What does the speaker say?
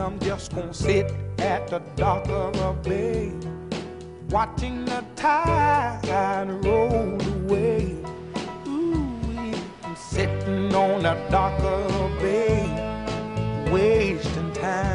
I'm just gonna sit at the dock of a bay, watching the tide roll away. Ooh, I'm sitting on the dock of a bay, wasting time.